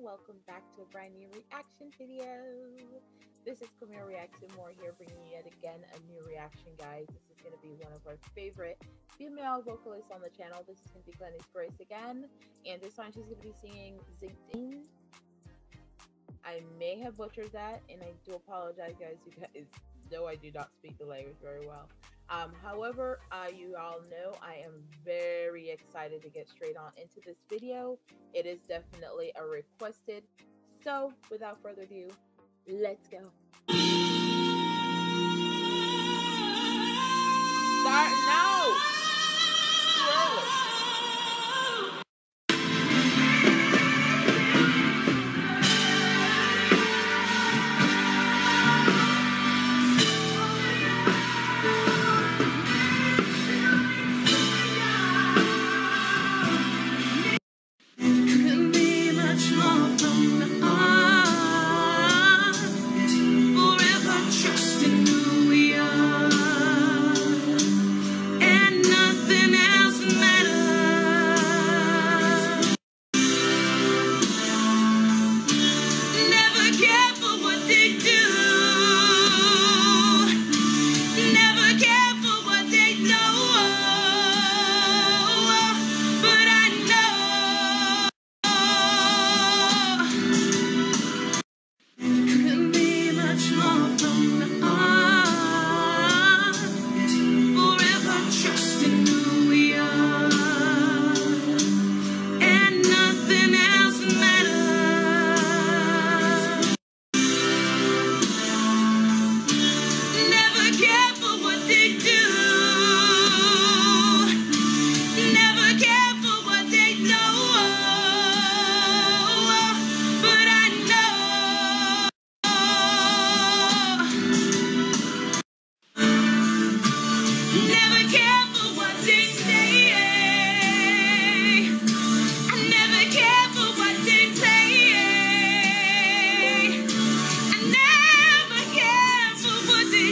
welcome back to a brand new reaction video. This is Camille Reacts and More here, bringing yet again a new reaction, guys. This is going to be one of our favorite female vocalists on the channel. This is going to be Glennis Grace again, and this time she's going to be singing Zigzing. I may have butchered that, and I do apologize, guys. You guys know I do not speak the language very well. Um, however, uh, you all know I am very excited to get straight on into this video. It is definitely a requested. So, without further ado, let's go.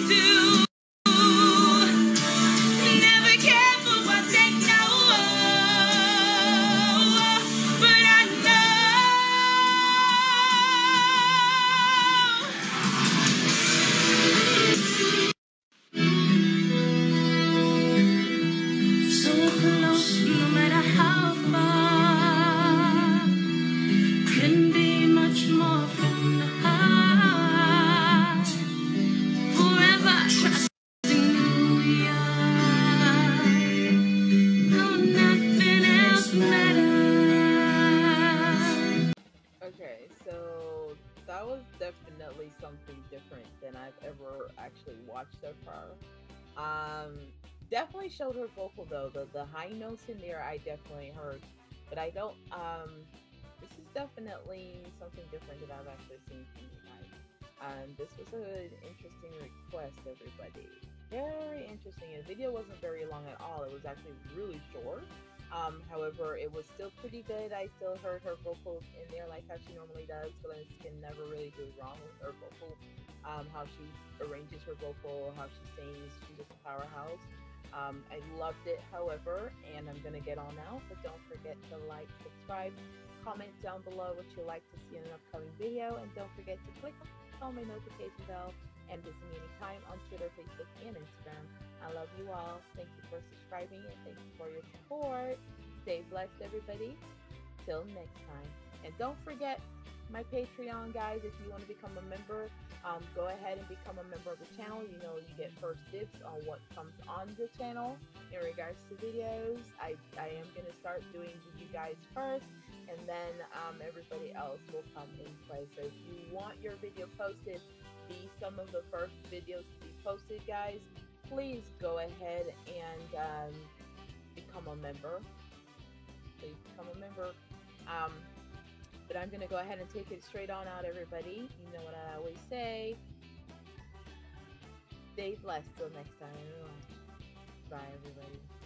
Do. So that was definitely something different than I've ever actually watched of her. Um, definitely showed her vocal though. The the high notes in there I definitely heard, but I don't. Um, this is definitely something different that I've actually seen from you guys. Um, this was an interesting request, everybody. Very interesting. The video wasn't very long at all. It was actually really short. Um, however, it was still pretty good. I still heard her vocals in there like how she normally does. Glennis can never really do wrong with her vocal. Um, how she arranges her vocal, how she sings. She's just a powerhouse. Um, I loved it, however, and I'm gonna get on now. But don't forget to like, subscribe, comment down below what you'd like to see in an upcoming video, and don't forget to click on my notification bell and visit me anytime on Twitter, Facebook, and Instagram. I love you all. Thank you for subscribing and thank you for your support. Stay blessed, everybody. Till next time. And don't forget my Patreon, guys. If you want to become a member, um, go ahead and become a member of the channel. You know, you get first dibs on what comes on the channel in regards to videos. I, I am going to start doing you guys first, and then um, everybody else will come in place. So if you want your video posted, be some of the first videos to be posted, guys, please go ahead and um, become a member. Please become a member. Um, but I'm going to go ahead and take it straight on out, everybody. You know what I always say. Stay blessed till next time. Bye, everybody.